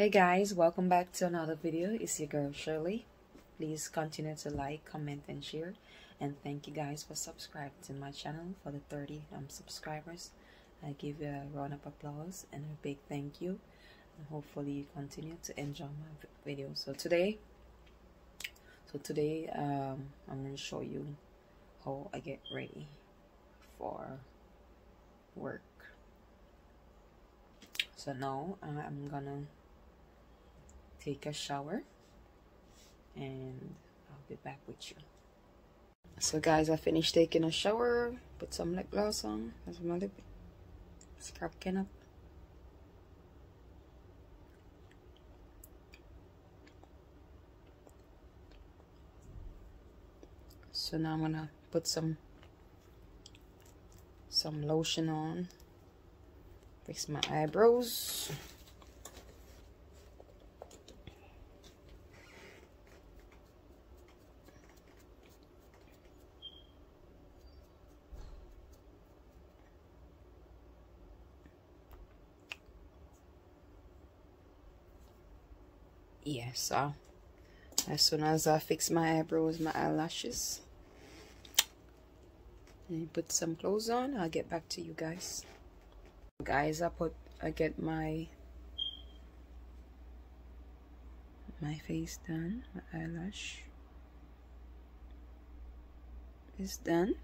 Hey guys, welcome back to another video. It's your girl Shirley. Please continue to like, comment, and share. And thank you guys for subscribing to my channel for the 30 um, subscribers. I give you a round of applause and a big thank you. And hopefully you continue to enjoy my video. So today, so today um, I'm going to show you how I get ready for work. So now I'm gonna take a shower and I'll be back with you. So guys, I finished taking a shower, put some lip gloss on, as my lip is cracking up. So now I'm gonna put some some lotion on, fix my eyebrows. Yeah so as soon as I fix my eyebrows my eyelashes and put some clothes on I'll get back to you guys. Guys I put I get my my face done my eyelash is done.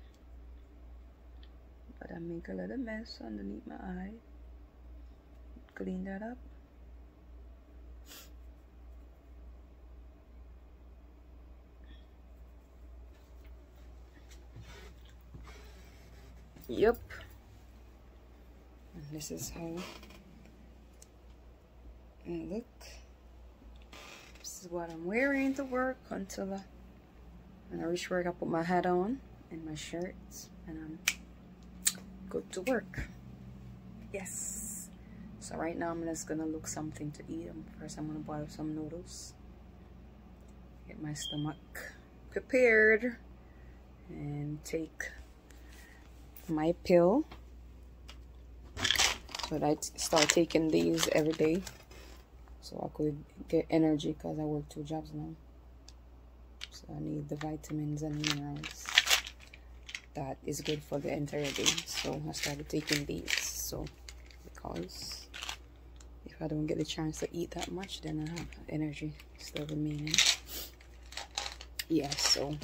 But I make a little mess underneath my eye. Clean that up Yep. And this is how it look. This is what I'm wearing to work until I, when I reach work, I put my hat on and my shirts and I'm good to work. Yes. So right now I'm just gonna look something to eat. First I'm gonna boil some noodles. Get my stomach prepared and take my pill. So I start taking these every day so I could get energy because I work two jobs now. So I need the vitamins and minerals. That is good for the entire day. So I started taking these. So because if I don't get the chance to eat that much then I have energy still remaining. Yeah so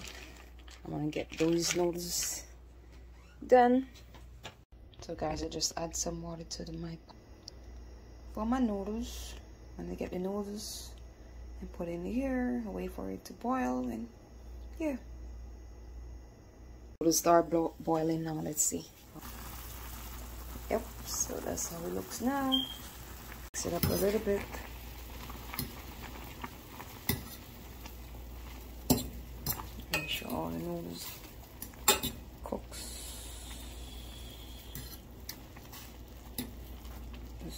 I'm gonna get those noodles done. So guys i just add some water to the my for my noodles and I get the noodles and put in here wait for it to boil and yeah. It'll start boiling now let's see. Yep so that's how it looks now. Mix it up a little bit. Make sure all the noodles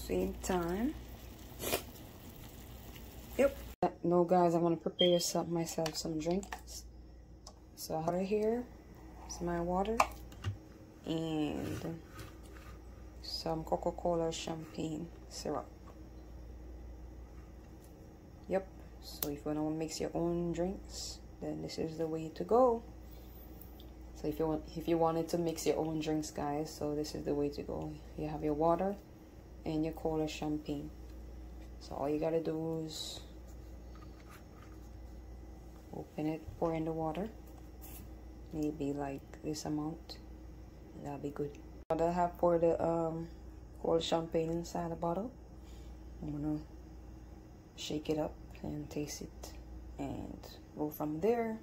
same time. Yep. No, guys, I want to prepare some myself some drinks. So water here is my water and some Coca-Cola champagne syrup. Yep. So if you want to mix your own drinks, then this is the way to go. So if you want if you wanted to mix your own drinks, guys, so this is the way to go. You have your water and your cola champagne. So all you gotta do is open it, pour in the water. Maybe like this amount. That'll be good. Now I have poured the um, cola champagne inside the bottle, I'm gonna shake it up and taste it and go from there